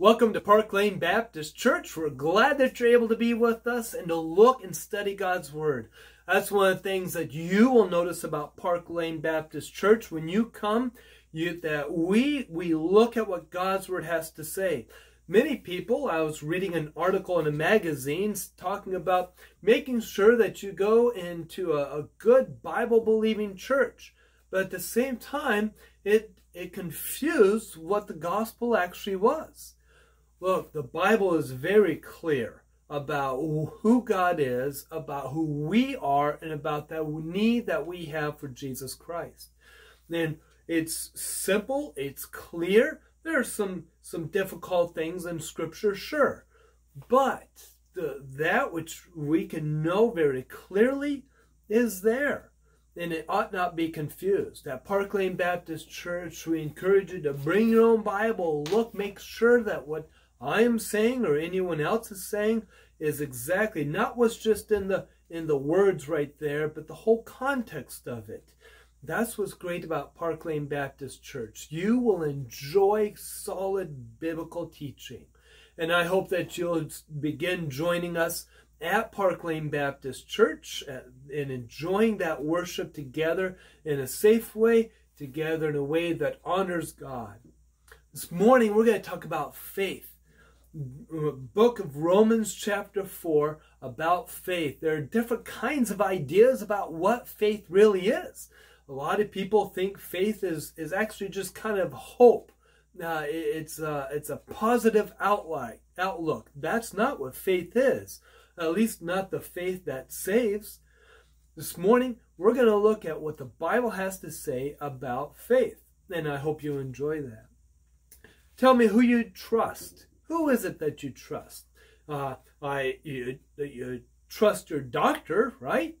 Welcome to Park Lane Baptist Church. We're glad that you're able to be with us and to look and study God's Word. That's one of the things that you will notice about Park Lane Baptist Church when you come. You, that we we look at what God's Word has to say. Many people, I was reading an article in a magazine talking about making sure that you go into a, a good Bible believing church, but at the same time, it it confused what the gospel actually was. Look, the Bible is very clear about who God is, about who we are, and about that need that we have for Jesus Christ. Then it's simple, it's clear. There are some some difficult things in Scripture, sure, but the, that which we can know very clearly is there and it ought not be confused. At Park Lane Baptist Church, we encourage you to bring your own Bible. Look, make sure that what I am saying or anyone else is saying is exactly not what's just in the in the words right there, but the whole context of it. That's what's great about Park Lane Baptist Church. You will enjoy solid biblical teaching. And I hope that you'll begin joining us at Park Lane Baptist Church and enjoying that worship together in a safe way, together in a way that honors God. This morning, we're going to talk about faith book of Romans, chapter 4, about faith. There are different kinds of ideas about what faith really is. A lot of people think faith is, is actually just kind of hope. Uh, it's, a, it's a positive outline, outlook. That's not what faith is, at least not the faith that saves. This morning, we're going to look at what the Bible has to say about faith, and I hope you enjoy that. Tell me who you trust. Who is it that you trust? Uh, I you, you trust your doctor, right?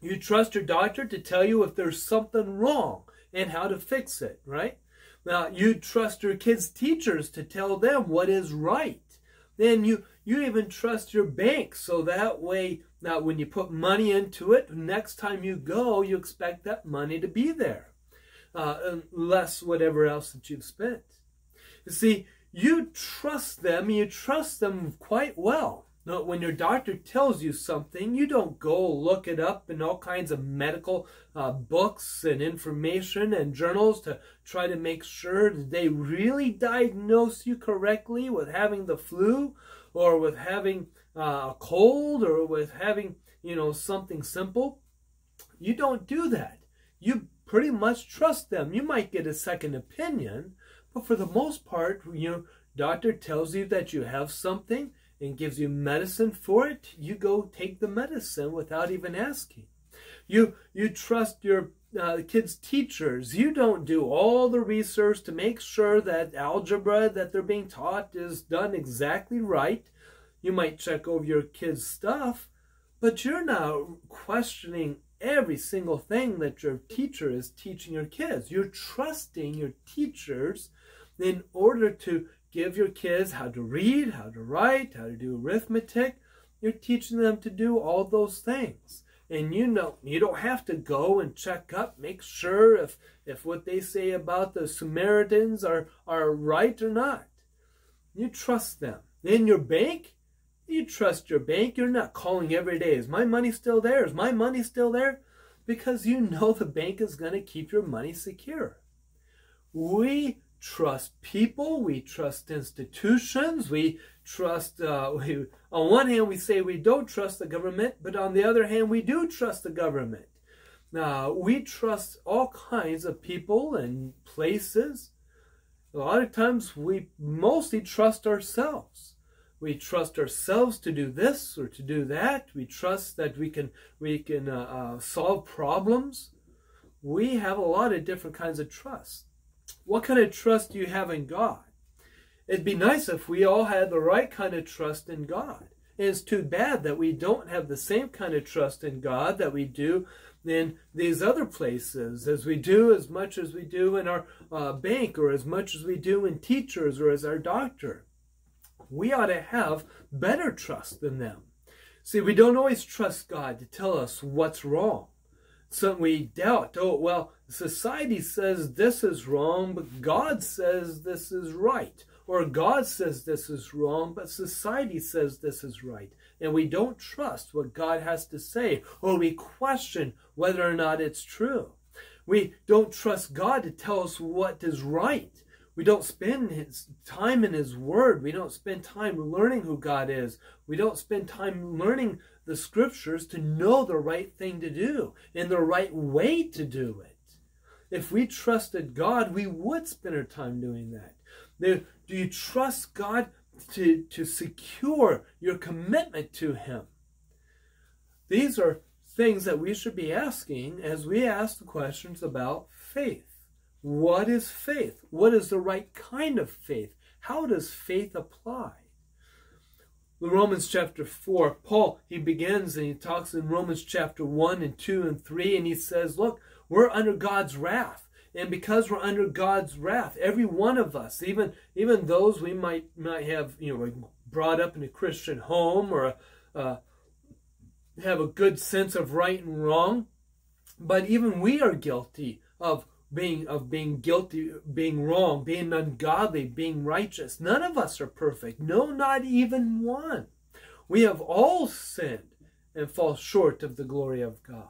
You trust your doctor to tell you if there's something wrong and how to fix it, right? Now you trust your kids' teachers to tell them what is right. Then you you even trust your bank so that way now when you put money into it, next time you go, you expect that money to be there, uh, less whatever else that you've spent. You see, you trust them, you trust them quite well. When your doctor tells you something, you don't go look it up in all kinds of medical uh, books and information and journals to try to make sure that they really diagnose you correctly with having the flu or with having uh, a cold or with having, you know, something simple. You don't do that. You pretty much trust them. You might get a second opinion, but for the most part, you know, doctor tells you that you have something and gives you medicine for it, you go take the medicine without even asking. You you trust your uh, kids' teachers. You don't do all the research to make sure that algebra that they're being taught is done exactly right. You might check over your kids' stuff, but you're not questioning every single thing that your teacher is teaching your kids. You're trusting your teachers in order to give your kids how to read, how to write, how to do arithmetic. You're teaching them to do all those things. And you know, you don't have to go and check up, make sure if, if what they say about the Samaritans are, are right or not. You trust them. In your bank, you trust your bank. You're not calling every day, is my money still there? Is my money still there? Because you know the bank is going to keep your money secure. We trust people, we trust institutions, we trust, uh, we, on one hand, we say we don't trust the government, but on the other hand, we do trust the government. Now, we trust all kinds of people and places. A lot of times, we mostly trust ourselves. We trust ourselves to do this or to do that. We trust that we can we can uh, uh, solve problems. We have a lot of different kinds of trust. What kind of trust do you have in God? It'd be nice if we all had the right kind of trust in God. And it's too bad that we don't have the same kind of trust in God that we do in these other places, as we do as much as we do in our uh, bank, or as much as we do in teachers, or as our doctor. We ought to have better trust than them. See, we don't always trust God to tell us what's wrong. So we doubt, oh, well, society says this is wrong, but God says this is right. Or God says this is wrong, but society says this is right. And we don't trust what God has to say, or we question whether or not it's true. We don't trust God to tell us what is right. We don't spend his time in his word. We don't spend time learning who God is. We don't spend time learning the scriptures to know the right thing to do and the right way to do it. If we trusted God, we would spend our time doing that. Do you trust God to, to secure your commitment to Him? These are things that we should be asking as we ask the questions about faith. What is faith? What is the right kind of faith? How does faith apply? Romans chapter 4, Paul, he begins and he talks in Romans chapter 1 and 2 and 3, and he says, Look, we're under God's wrath. And because we're under God's wrath, every one of us, even even those we might might have, you know, brought up in a Christian home or uh, have a good sense of right and wrong, but even we are guilty of being of being guilty, being wrong, being ungodly, being righteous. None of us are perfect. No, not even one. We have all sinned and fall short of the glory of God.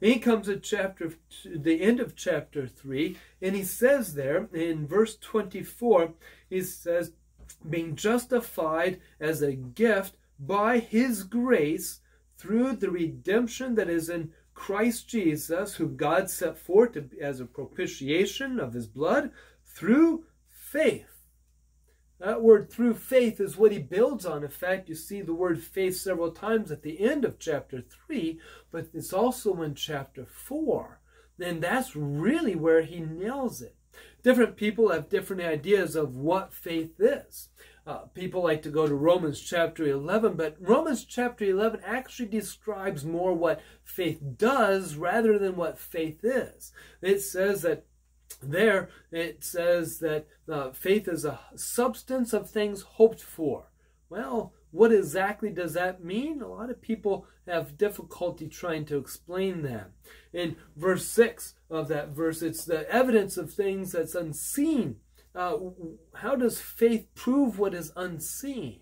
Then he comes at chapter the end of chapter 3, and he says there in verse 24, he says, being justified as a gift by his grace through the redemption that is in Christ Jesus, who God set forth as a propitiation of his blood through faith that word through faith is what he builds on. In fact, you see the word faith several times at the end of chapter 3, but it's also in chapter 4. And that's really where he nails it. Different people have different ideas of what faith is. Uh, people like to go to Romans chapter 11, but Romans chapter 11 actually describes more what faith does rather than what faith is. It says that there it says that uh, faith is a substance of things hoped for. Well, what exactly does that mean? A lot of people have difficulty trying to explain that. In verse 6 of that verse, it's the evidence of things that's unseen. Uh, how does faith prove what is unseen?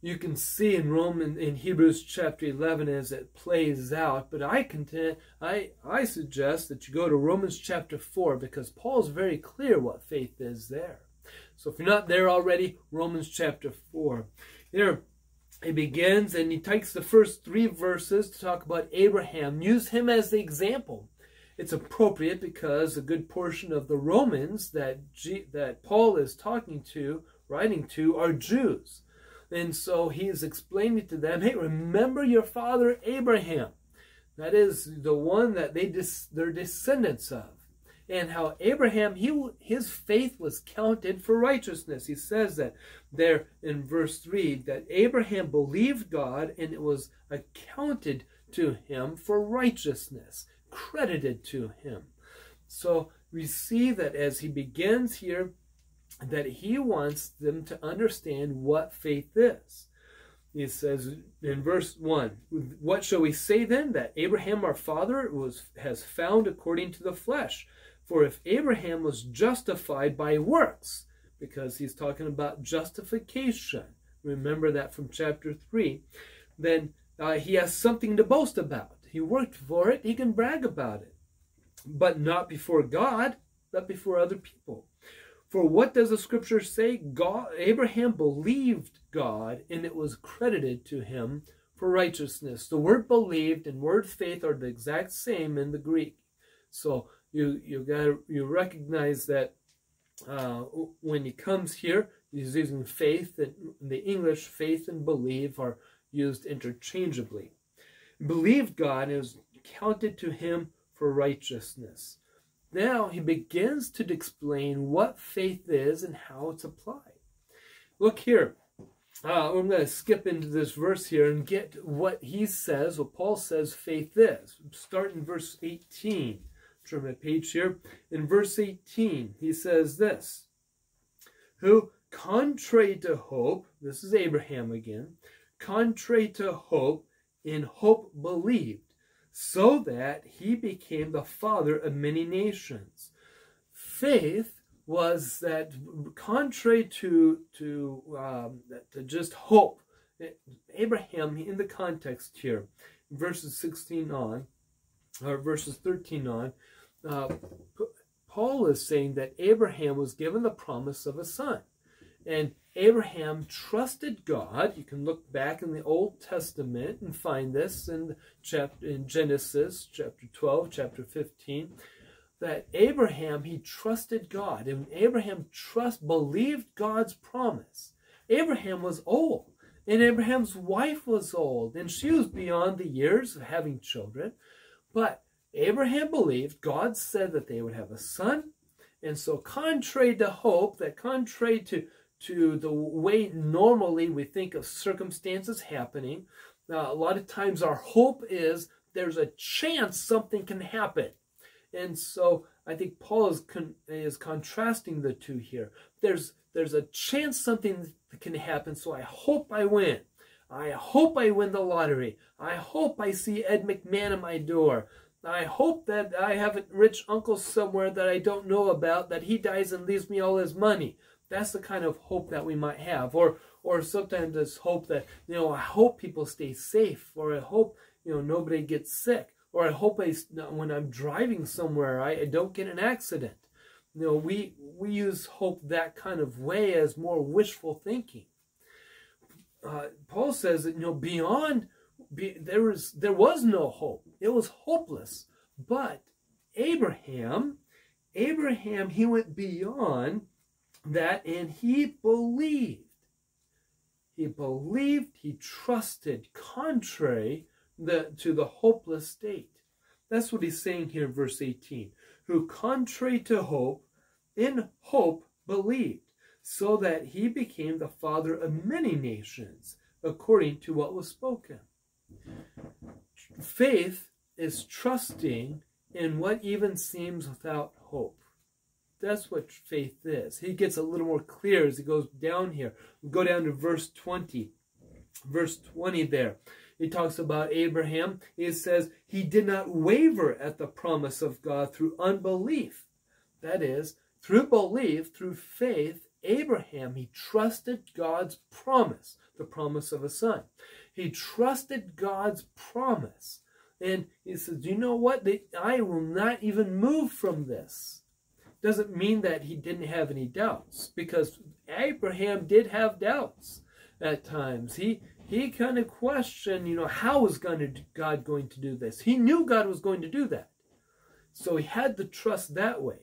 you can see in Romans, in Hebrews chapter 11 as it plays out but I contend I I suggest that you go to Romans chapter 4 because Paul's very clear what faith is there. So if you're not there already Romans chapter 4 there he begins and he takes the first three verses to talk about Abraham use him as the example it's appropriate because a good portion of the Romans that G, that Paul is talking to writing to are Jews and so he is explaining to them, hey, remember your father Abraham. That is the one that they they're descendants of. And how Abraham, he, his faith was counted for righteousness. He says that there in verse 3 that Abraham believed God and it was accounted to him for righteousness, credited to him. So we see that as he begins here that he wants them to understand what faith is. He says in verse 1, What shall we say then? That Abraham our father was, has found according to the flesh. For if Abraham was justified by works, because he's talking about justification, remember that from chapter 3, then uh, he has something to boast about. He worked for it, he can brag about it. But not before God, but before other people. For what does the scripture say? God, Abraham believed God, and it was credited to him for righteousness. The word believed and word faith are the exact same in the Greek. So you you got you recognize that uh, when he comes here, he's using faith. And the English, faith and believe are used interchangeably. Believed God is counted to him for righteousness. Now he begins to explain what faith is and how it's applied. Look here. Uh, I'm going to skip into this verse here and get what he says, what Paul says faith is. Start in verse 18. Turn my page here. In verse 18, he says this Who, contrary to hope, this is Abraham again, contrary to hope, in hope believed so that he became the father of many nations. Faith was that contrary to to, um, to just hope, Abraham in the context here, verses 16 on, or verses 13 on, uh, Paul is saying that Abraham was given the promise of a son. And Abraham trusted God. You can look back in the Old Testament and find this in chapter in Genesis chapter 12, chapter 15, that Abraham he trusted God. And Abraham trust believed God's promise. Abraham was old, and Abraham's wife was old, and she was beyond the years of having children. But Abraham believed God said that they would have a son. And so contrary to hope, that contrary to to the way normally we think of circumstances happening. Uh, a lot of times our hope is there's a chance something can happen. And so I think Paul is con is contrasting the two here. There's there's a chance something can happen, so I hope I win. I hope I win the lottery. I hope I see Ed McMahon at my door. I hope that I have a rich uncle somewhere that I don't know about, that he dies and leaves me all his money. That's the kind of hope that we might have. Or or sometimes it's hope that, you know, I hope people stay safe. Or I hope, you know, nobody gets sick. Or I hope I, when I'm driving somewhere, I, I don't get an accident. You know, we, we use hope that kind of way as more wishful thinking. Uh, Paul says that, you know, beyond, be, there, was, there was no hope. It was hopeless. But Abraham, Abraham, he went beyond that and he believed. He believed, he trusted, contrary the, to the hopeless state. That's what he's saying here in verse 18. Who, contrary to hope, in hope believed, so that he became the father of many nations, according to what was spoken. Faith is trusting in what even seems without hope. That's what faith is. He gets a little more clear as he goes down here. We go down to verse 20. Verse 20 there. He talks about Abraham. He says he did not waver at the promise of God through unbelief. That is, through belief, through faith, Abraham, he trusted God's promise, the promise of a son. He trusted God's promise. And he says, you know what? I will not even move from this doesn't mean that he didn't have any doubts because Abraham did have doubts at times. He he kind of questioned, you know, how was going God going to do this? He knew God was going to do that. So he had to trust that way.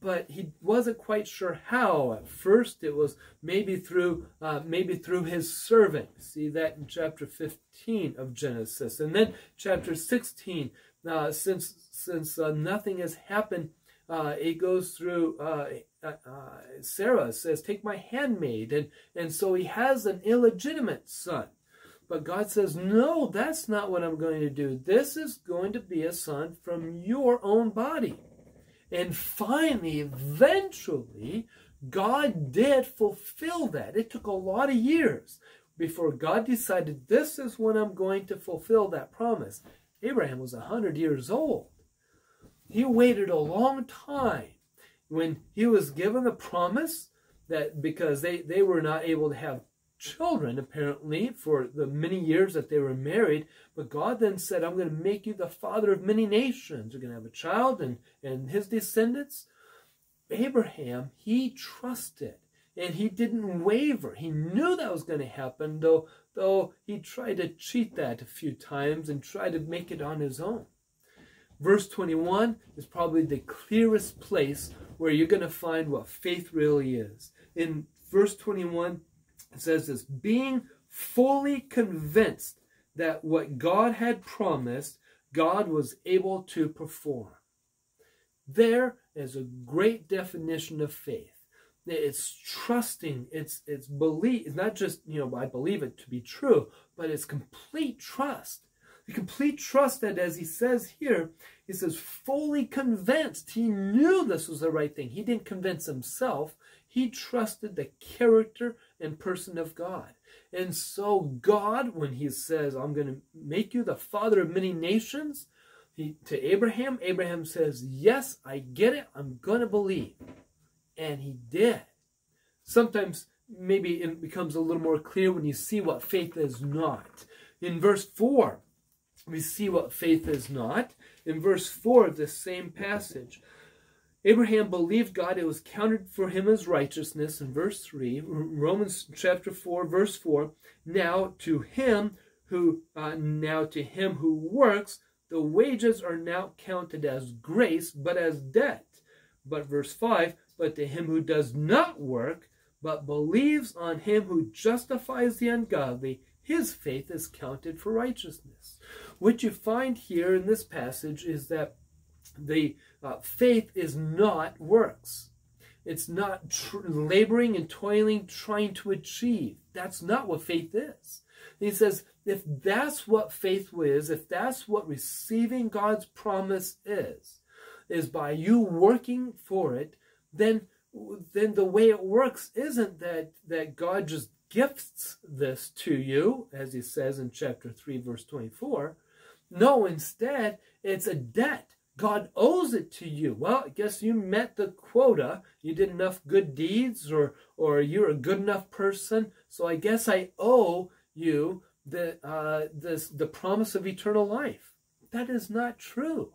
But he wasn't quite sure how. At first, it was maybe through uh, maybe through his servant. See that in chapter 15 of Genesis, and then chapter 16. Uh, since since uh, nothing has happened uh, it goes through uh, uh, uh, Sarah says, "Take my handmaid," and and so he has an illegitimate son. But God says, "No, that's not what I'm going to do. This is going to be a son from your own body." And finally, eventually, God did fulfill that. It took a lot of years before God decided this is when I'm going to fulfill that promise. Abraham was 100 years old. He waited a long time when he was given the promise that because they, they were not able to have children, apparently, for the many years that they were married. But God then said, I'm going to make you the father of many nations. You're going to have a child and, and his descendants. Abraham, he trusted and he didn't waver. He knew that was going to happen, though, though he tried to cheat that a few times and tried to make it on his own. Verse 21 is probably the clearest place where you're going to find what faith really is. In verse 21, it says this, being fully convinced that what God had promised, God was able to perform. There is a great definition of faith. It's trusting, it's it's belief. It's not just, you know, I believe it to be true, but it's complete trust the complete trust that, as he says here, he says, fully convinced. He knew this was the right thing. He didn't convince himself. He trusted the character and person of God. And so God, when he says, I'm going to make you the father of many nations, he, to Abraham, Abraham says, yes, I get it. I'm going to believe. And he did. Sometimes maybe it becomes a little more clear when you see what faith is not. In verse 4, we see what faith is not. In verse 4 of this same passage, Abraham believed God, it was counted for him as righteousness. In verse 3, Romans chapter 4, verse 4, now to him who, uh, now to him who works, the wages are now counted as grace, but as debt. But verse 5, but to him who does not work, but believes on him who justifies the ungodly, his faith is counted for righteousness. What you find here in this passage is that the uh, faith is not works. It's not laboring and toiling, trying to achieve. That's not what faith is. he says, if that's what faith is, if that's what receiving God's promise is, is by you working for it, then then the way it works isn't that that God just gifts this to you, as he says in chapter 3, verse 24. No, instead, it's a debt. God owes it to you. Well, I guess you met the quota. You did enough good deeds or or you're a good enough person. So I guess I owe you the uh, this the promise of eternal life. That is not true.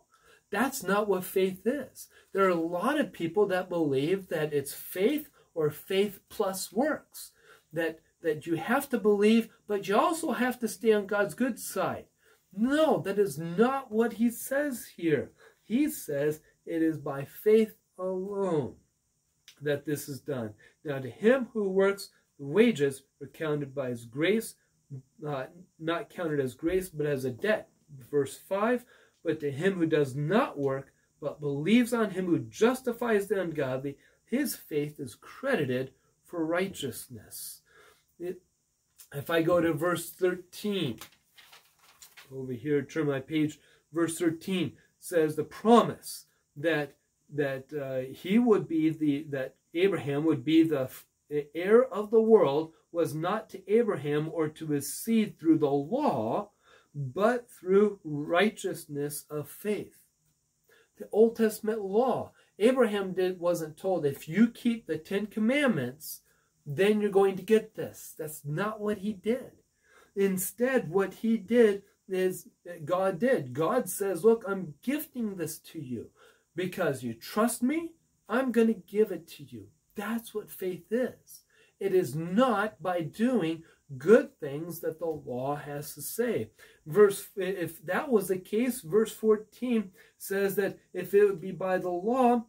That's not what faith is. There are a lot of people that believe that it's faith or faith plus works. That that you have to believe, but you also have to stay on God's good side. No, that is not what he says here. He says it is by faith alone that this is done. Now, to him who works, the wages are counted by his grace, uh, not counted as grace, but as a debt. Verse 5 But to him who does not work, but believes on him who justifies the ungodly, his faith is credited for righteousness. It, if I go to verse 13, over here, turn my page, verse 13 says the promise that that uh, he would be the that Abraham would be the heir of the world was not to Abraham or to his seed through the law, but through righteousness of faith. The Old Testament law. Abraham did, wasn't told if you keep the Ten Commandments, then you're going to get this. That's not what he did. Instead, what he did is God did. God says, Look, I'm gifting this to you because you trust me. I'm going to give it to you. That's what faith is. It is not by doing good things that the law has to say. Verse if that was the case, verse 14 says that if it would be by the law,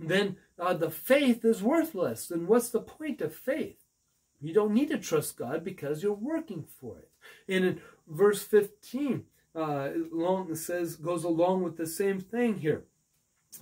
then uh, the faith is worthless. Then what's the point of faith? You don't need to trust God because you're working for it. And in verse 15, uh, long, says goes along with the same thing here.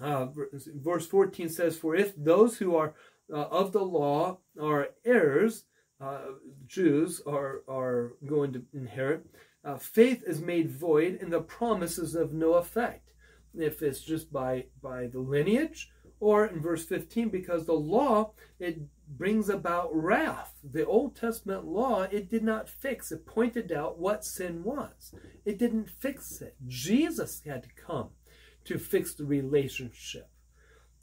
Uh, verse 14 says, For if those who are uh, of the law are heirs, uh, Jews are, are going to inherit, uh, faith is made void and the promise is of no effect. If it's just by, by the lineage, or in verse 15, because the law, it brings about wrath. The Old Testament law, it did not fix. It pointed out what sin was. It didn't fix it. Jesus had to come to fix the relationship.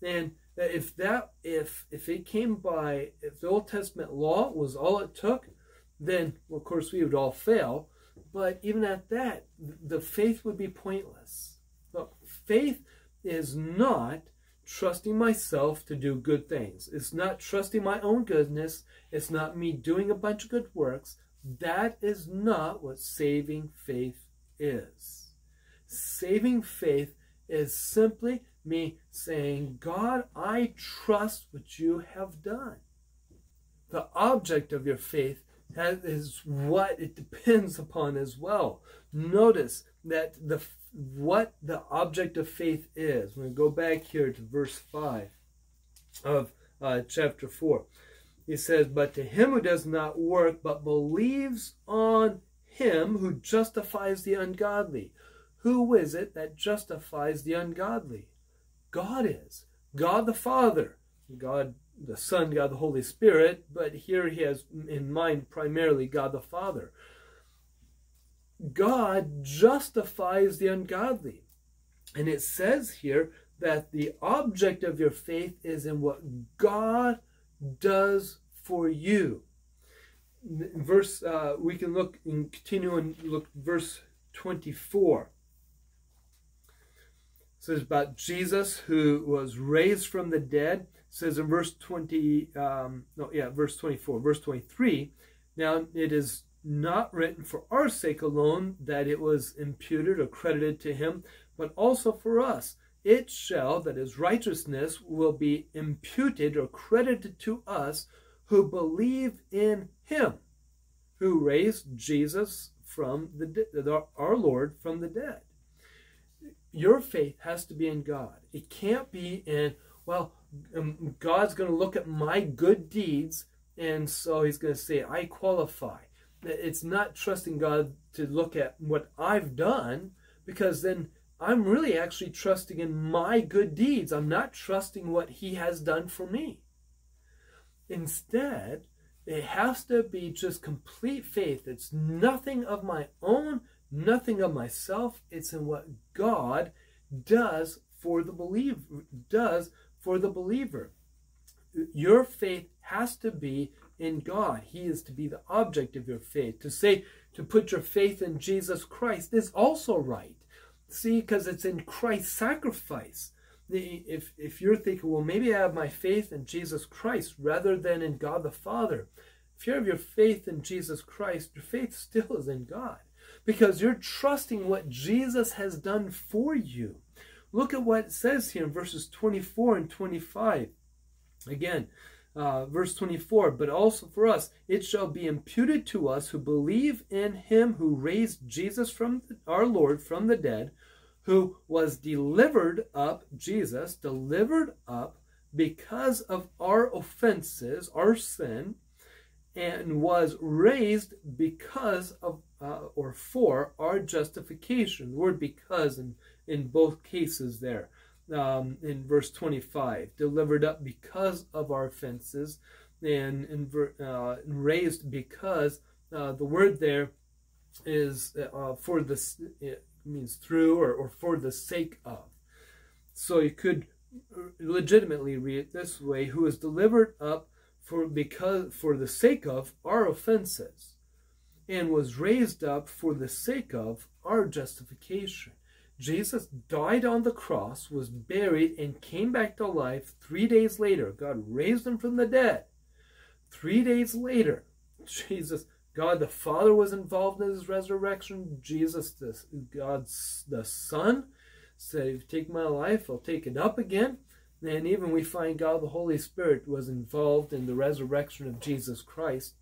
And if that if if it came by if the Old Testament law was all it took, then of course we would all fail. But even at that, the faith would be pointless. Look, faith is not trusting myself to do good things. It's not trusting my own goodness. It's not me doing a bunch of good works. That is not what saving faith is. Saving faith is simply me saying, God, I trust what you have done. The object of your faith is what it depends upon as well. Notice that the what the object of faith is. To go back here to verse 5 of uh, chapter 4. He says, But to him who does not work, but believes on him who justifies the ungodly. Who is it that justifies the ungodly? God is. God the Father. God the Son, God the Holy Spirit, but here he has in mind primarily God the Father. God justifies the ungodly. And it says here that the object of your faith is in what God does for you. Verse, uh, we can look and continue and look verse 24. It says about Jesus who was raised from the dead. It says in verse 20, um, no, yeah, verse 24, verse 23. Now it is not written for our sake alone that it was imputed or credited to him, but also for us. It shall, that his righteousness, will be imputed or credited to us who believe in him, who raised Jesus from the our Lord from the dead. Your faith has to be in God. It can't be in, well, um, God's going to look at my good deeds, and so he's going to say, I qualify it's not trusting God to look at what I've done because then I'm really actually trusting in my good deeds. I'm not trusting what He has done for me. Instead, it has to be just complete faith. It's nothing of my own, nothing of myself. It's in what God does for the believer. Does for the believer. Your faith has to be in God. He is to be the object of your faith. To say, to put your faith in Jesus Christ is also right. See, because it's in Christ's sacrifice. If, if you're thinking, well, maybe I have my faith in Jesus Christ rather than in God the Father. If you have your faith in Jesus Christ, your faith still is in God because you're trusting what Jesus has done for you. Look at what it says here in verses 24 and 25. Again, uh, verse 24, but also for us, it shall be imputed to us who believe in him who raised Jesus from our Lord from the dead, who was delivered up, Jesus, delivered up because of our offenses, our sin, and was raised because of uh, or for our justification. The word because in, in both cases there um, in verse 25, delivered up because of our offenses, and, and uh, raised because uh, the word there is uh, for the it means through or, or for the sake of. So you could legitimately read it this way: who is delivered up for because for the sake of our offenses, and was raised up for the sake of our justification. Jesus died on the cross, was buried, and came back to life three days later. God raised him from the dead. Three days later, Jesus, God the Father was involved in his resurrection. Jesus, the, God's the Son, said, take my life, I'll take it up again. And even we find God the Holy Spirit was involved in the resurrection of Jesus Christ.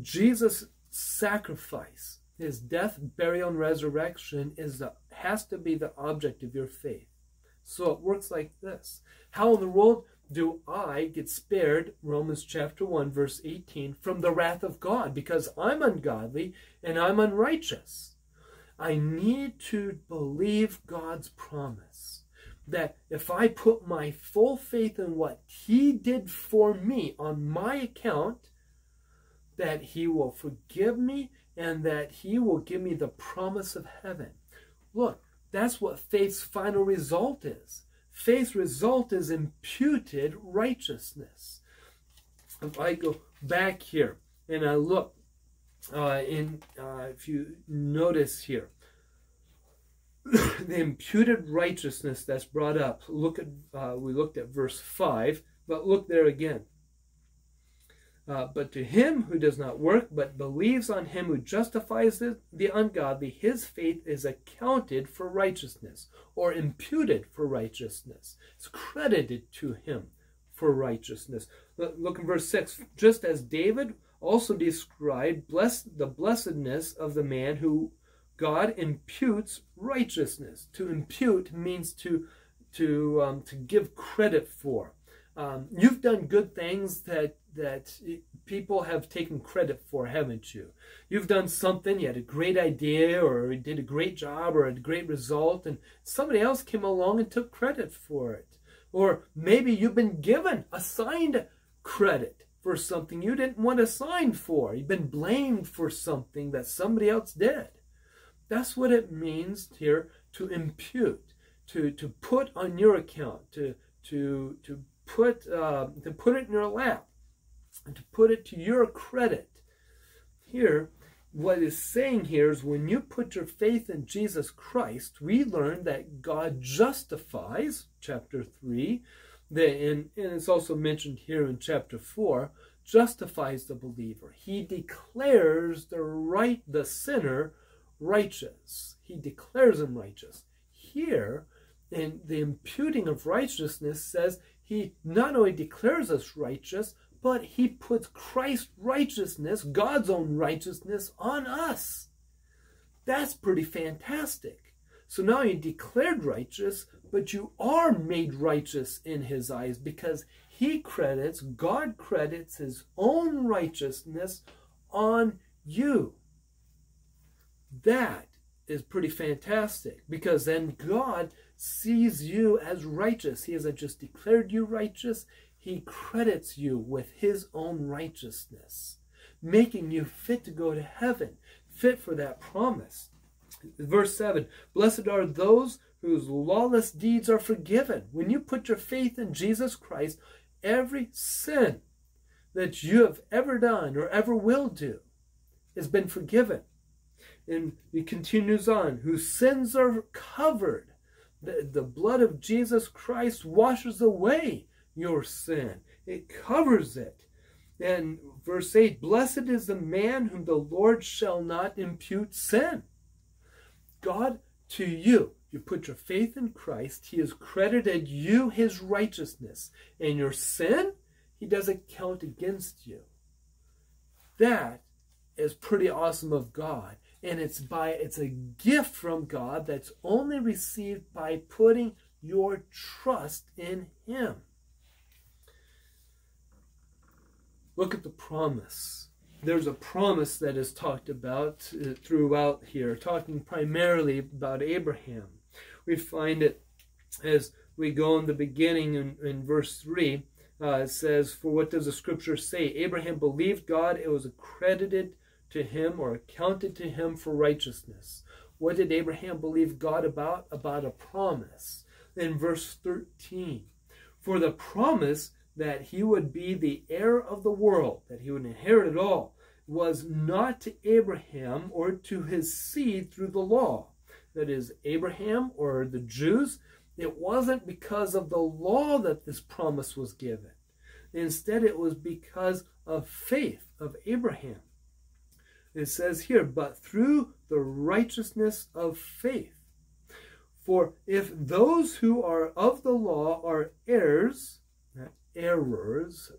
Jesus' sacrifice his death, burial, and resurrection is the, has to be the object of your faith. So it works like this. How in the world do I get spared, Romans chapter 1, verse 18, from the wrath of God? Because I'm ungodly and I'm unrighteous. I need to believe God's promise that if I put my full faith in what He did for me on my account, that He will forgive me and that he will give me the promise of heaven. Look, that's what faith's final result is. Faith's result is imputed righteousness. If I go back here and I look uh, in, uh, if you notice here, the imputed righteousness that's brought up. Look at, uh, we looked at verse 5, but look there again. Uh, but to him who does not work, but believes on him who justifies the, the ungodly, his faith is accounted for righteousness, or imputed for righteousness. It's credited to him for righteousness. Look in verse 6. Just as David also described bless, the blessedness of the man who God imputes righteousness. To impute means to, to, um, to give credit for. Um, you've done good things that that people have taken credit for, haven't you? You've done something, you had a great idea, or you did a great job, or a great result, and somebody else came along and took credit for it. Or maybe you've been given, assigned credit for something you didn't want to sign for. You've been blamed for something that somebody else did. That's what it means here to impute to, to put on your account, to, to, to, put, uh, to put it in your lap, and to put it to your credit. Here, what is saying here is when you put your faith in Jesus Christ, we learn that God justifies, chapter 3, that, and, and it's also mentioned here in chapter 4, justifies the believer. He declares the right, the sinner righteous. He declares him righteous. Here, in the imputing of righteousness says he not only declares us righteous, but he puts Christ's righteousness, God's own righteousness, on us. That's pretty fantastic. So now you're declared righteous, but you are made righteous in his eyes because he credits, God credits his own righteousness on you. That is pretty fantastic because then God sees you as righteous. He hasn't just declared you righteous, he credits you with his own righteousness, making you fit to go to heaven, fit for that promise. Verse 7 Blessed are those whose lawless deeds are forgiven. When you put your faith in Jesus Christ, every sin that you have ever done or ever will do has been forgiven. And he continues on, whose sins are covered. The, the blood of Jesus Christ washes away your sin. It covers it. And verse 8 Blessed is the man whom the Lord shall not impute sin. God, to you, you put your faith in Christ, He has credited you His righteousness. And your sin, He doesn't count against you. That is pretty awesome of God. And it's by it's a gift from God that's only received by putting your trust in Him. Look at the promise. There's a promise that is talked about uh, throughout here, talking primarily about Abraham. We find it as we go in the beginning in, in verse 3. Uh, it says, For what does the scripture say? Abraham believed God, it was accredited to him or accounted to him for righteousness. What did Abraham believe God about? About a promise. In verse 13, For the promise that he would be the heir of the world, that he would inherit it all, was not to Abraham or to his seed through the law. That is, Abraham or the Jews, it wasn't because of the law that this promise was given. Instead, it was because of faith of Abraham. It says here, but through the righteousness of faith. For if those who are of the law are heirs, errors,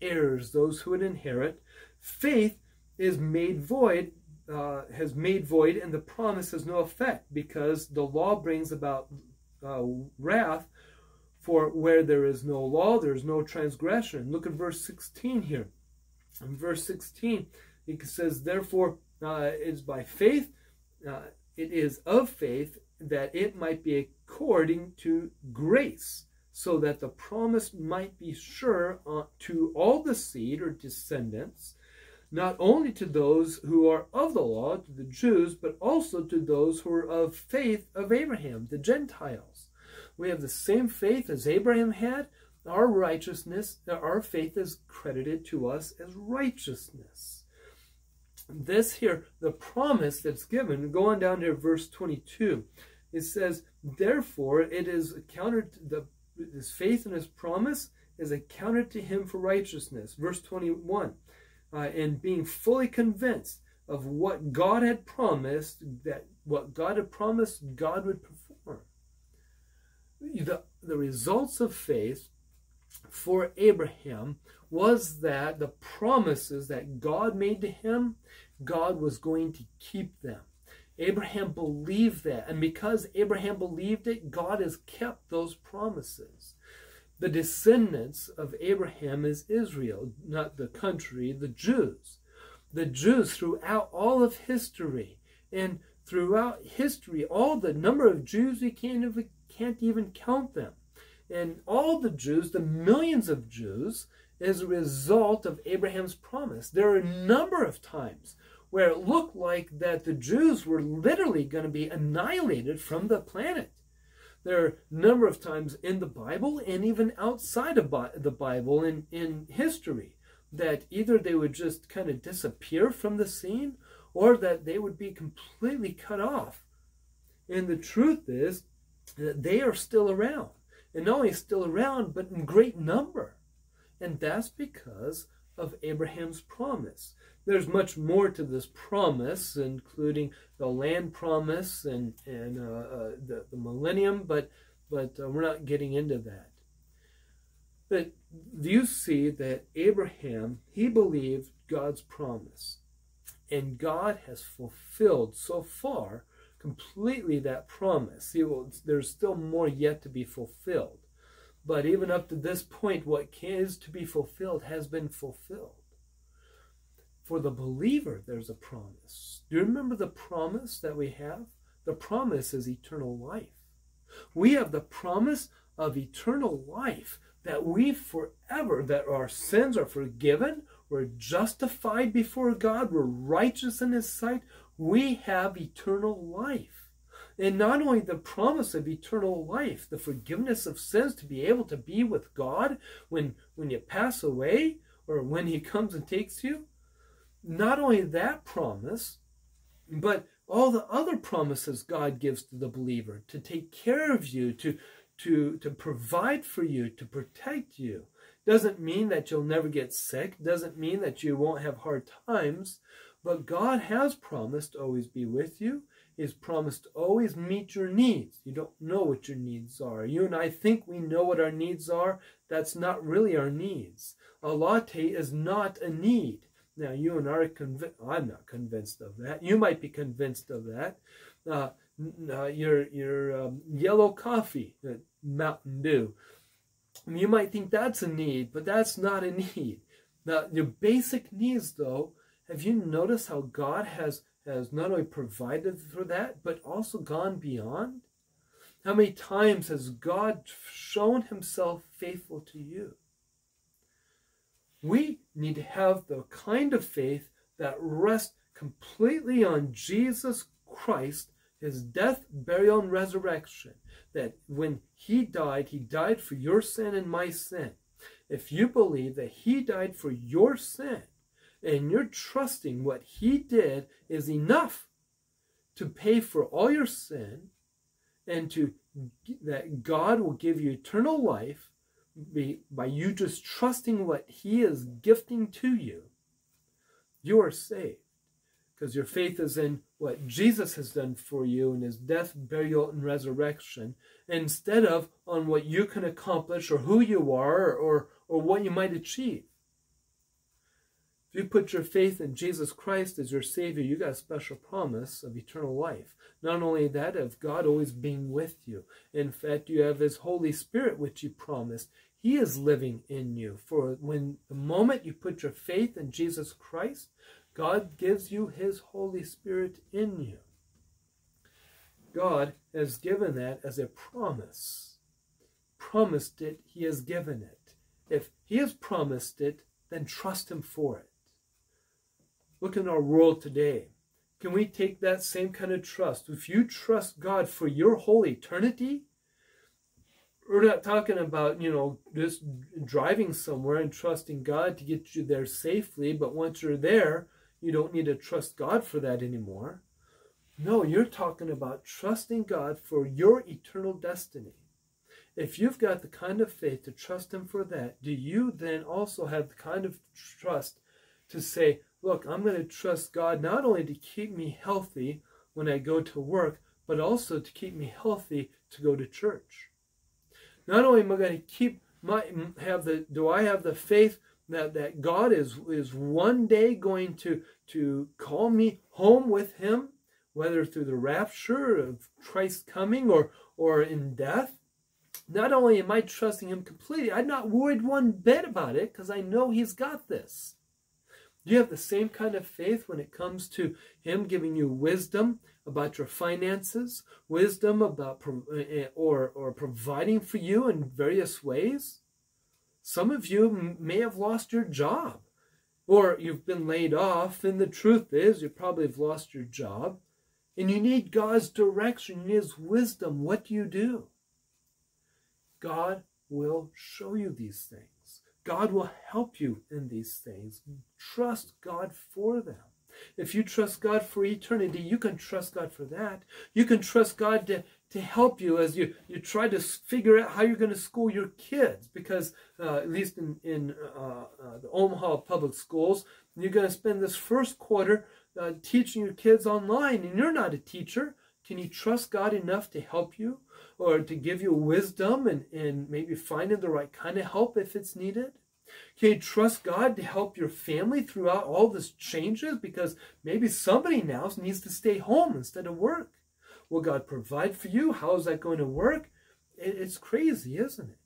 heirs, those who would inherit, faith is made void, uh, has made void, and the promise has no effect because the law brings about uh, wrath. For where there is no law, there is no transgression. Look at verse 16 here. In verse 16, it says, Therefore, uh, it is by faith, uh, it is of faith that it might be according to grace so that the promise might be sure uh, to all the seed or descendants, not only to those who are of the law, to the Jews, but also to those who are of faith of Abraham, the Gentiles. We have the same faith as Abraham had. Our righteousness, our faith is credited to us as righteousness. This here, the promise that's given, go on down to verse 22. It says, Therefore, it is accounted, the his faith and his promise is accounted to him for righteousness. Verse 21, uh, and being fully convinced of what God had promised, that what God had promised, God would perform. The, the results of faith for Abraham was that the promises that God made to him, God was going to keep them. Abraham believed that. And because Abraham believed it, God has kept those promises. The descendants of Abraham is Israel, not the country, the Jews. The Jews throughout all of history and throughout history, all the number of Jews, we can't even, can't even count them. And all the Jews, the millions of Jews, is a result of Abraham's promise. There are a number of times where it looked like that the Jews were literally going to be annihilated from the planet. There are a number of times in the Bible and even outside of the Bible in, in history that either they would just kind of disappear from the scene or that they would be completely cut off. And the truth is that they are still around. And not only still around, but in great number. And that's because of Abraham's promise. There's much more to this promise, including the land promise and, and uh, uh, the, the millennium, but, but uh, we're not getting into that. But you see that Abraham, he believed God's promise. And God has fulfilled so far completely that promise. There's still more yet to be fulfilled. But even up to this point, what is to be fulfilled has been fulfilled. For the believer, there's a promise. Do you remember the promise that we have? The promise is eternal life. We have the promise of eternal life that we forever, that our sins are forgiven, we're justified before God, we're righteous in His sight, we have eternal life. And not only the promise of eternal life, the forgiveness of sins to be able to be with God when, when you pass away or when He comes and takes you, not only that promise, but all the other promises God gives to the believer to take care of you, to, to, to provide for you, to protect you. Doesn't mean that you'll never get sick, doesn't mean that you won't have hard times, but God has promised to always be with you. He's promised to always meet your needs. You don't know what your needs are. You and I think we know what our needs are. That's not really our needs. A latte is not a need. Now, you and I are convinced, I'm not convinced of that. You might be convinced of that. Uh, uh, your your um, yellow coffee, uh, Mountain Dew. You might think that's a need, but that's not a need. Now, your basic needs, though, have you noticed how God has, has not only provided for that, but also gone beyond? How many times has God shown himself faithful to you? We need to have the kind of faith that rests completely on Jesus Christ, his death, burial, and resurrection. That when he died, he died for your sin and my sin. If you believe that he died for your sin, and you're trusting what he did is enough to pay for all your sin and to that God will give you eternal life by you just trusting what He is gifting to you, you are saved. Because your faith is in what Jesus has done for you in His death, burial, and resurrection, instead of on what you can accomplish or who you are or, or what you might achieve. You put your faith in Jesus Christ as your Savior, you got a special promise of eternal life. Not only that, of God always being with you. In fact, you have His Holy Spirit, which He promised. He is living in you. For when the moment you put your faith in Jesus Christ, God gives you His Holy Spirit in you. God has given that as a promise. Promised it, He has given it. If He has promised it, then trust Him for it. Look in our world today. Can we take that same kind of trust? If you trust God for your whole eternity, we're not talking about, you know, just driving somewhere and trusting God to get you there safely, but once you're there, you don't need to trust God for that anymore. No, you're talking about trusting God for your eternal destiny. If you've got the kind of faith to trust Him for that, do you then also have the kind of trust to say, look, I'm going to trust God not only to keep me healthy when I go to work, but also to keep me healthy to go to church? Not only am I going to keep my have the do I have the faith that, that God is is one day going to to call me home with him, whether through the rapture of Christ's coming or or in death. Not only am I trusting him completely, I'm not worried one bit about it because I know he's got this. You have the same kind of faith when it comes to Him giving you wisdom about your finances, wisdom about eh, eh, or or providing for you in various ways? Some of you may have lost your job, or you've been laid off, and the truth is you probably have lost your job, and you need God's direction, His wisdom. What do you do? God will show you these things. God will help you in these things. Trust God for them. If you trust God for eternity, you can trust God for that. You can trust God to, to help you as you, you try to figure out how you're going to school your kids. Because, uh, at least in, in uh, uh, the Omaha public schools, you're going to spend this first quarter uh, teaching your kids online, and you're not a teacher. Can you trust God enough to help you or to give you wisdom and, and maybe finding the right kind of help if it's needed? Can you trust God to help your family throughout all this changes? Because maybe somebody now needs to stay home instead of work. Will God provide for you? How is that going to work? It's crazy, isn't it?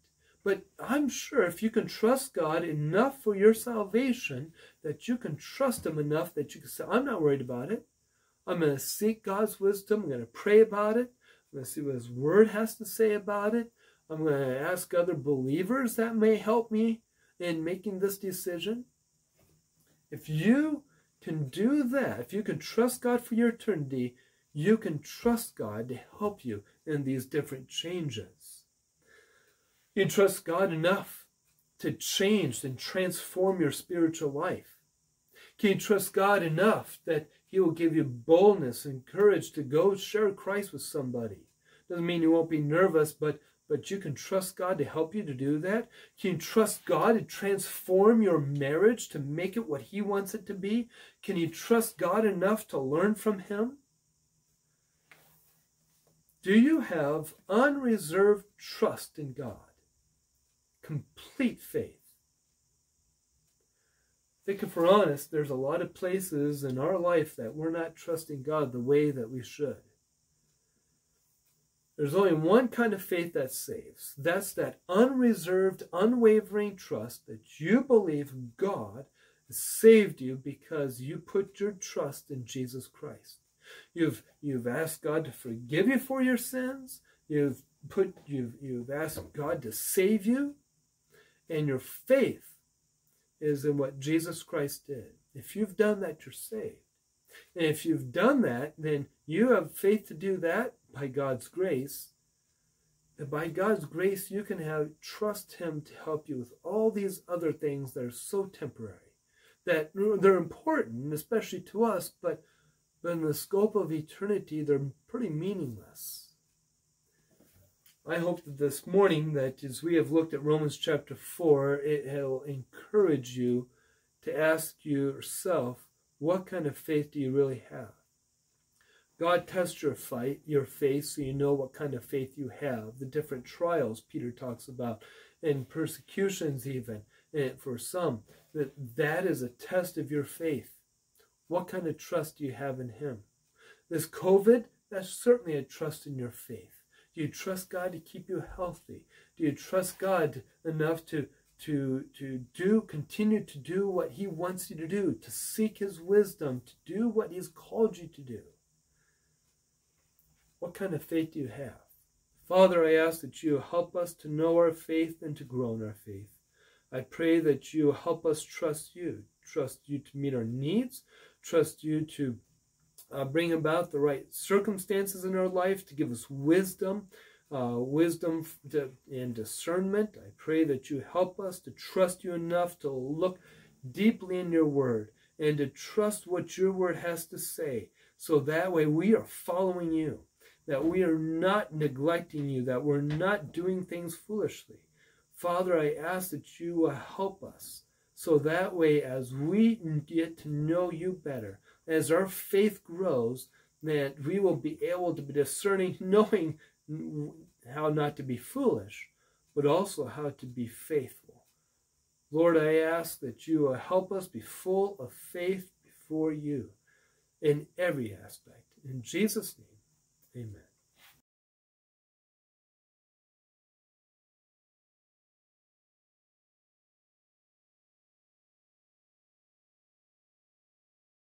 But I'm sure if you can trust God enough for your salvation, that you can trust Him enough that you can say, I'm not worried about it. I'm going to seek God's wisdom. I'm going to pray about it. I'm going to see what His Word has to say about it. I'm going to ask other believers that may help me in making this decision. If you can do that, if you can trust God for your eternity, you can trust God to help you in these different changes. You trust God enough to change and transform your spiritual life. Can you trust God enough that He will give you boldness and courage to go share Christ with somebody? Doesn't mean you won't be nervous, but but you can trust God to help you to do that. Can you trust God to transform your marriage to make it what He wants it to be? Can you trust God enough to learn from Him? Do you have unreserved trust in God? Complete faith. Think if we're honest, there's a lot of places in our life that we're not trusting God the way that we should. There's only one kind of faith that saves. That's that unreserved, unwavering trust that you believe God saved you because you put your trust in Jesus Christ. You've you've asked God to forgive you for your sins. You've put you've you've asked God to save you, and your faith is in what Jesus Christ did. If you've done that, you're saved. And if you've done that, then you have faith to do that by God's grace. And by God's grace, you can have trust Him to help you with all these other things that are so temporary, that they're important, especially to us, but in the scope of eternity, they're pretty meaningless. I hope that this morning, that as we have looked at Romans chapter 4, it will encourage you to ask yourself, what kind of faith do you really have? God tests your fight, your faith, so you know what kind of faith you have. The different trials Peter talks about, and persecutions even, and for some, that that is a test of your faith. What kind of trust do you have in Him? This COVID, that's certainly a trust in your faith. Do you trust God to keep you healthy? Do you trust God enough to to to do continue to do what he wants you to do, to seek his wisdom, to do what he's called you to do? What kind of faith do you have? Father, I ask that you help us to know our faith and to grow in our faith. I pray that you help us trust you, trust you to meet our needs, trust you to uh, bring about the right circumstances in our life, to give us wisdom, uh, wisdom to, and discernment. I pray that you help us to trust you enough to look deeply in your word and to trust what your word has to say. So that way we are following you, that we are not neglecting you, that we're not doing things foolishly. Father, I ask that you will help us so that way, as we get to know you better, as our faith grows, that we will be able to be discerning, knowing how not to be foolish, but also how to be faithful. Lord, I ask that you will help us be full of faith before you in every aspect. In Jesus' name, amen.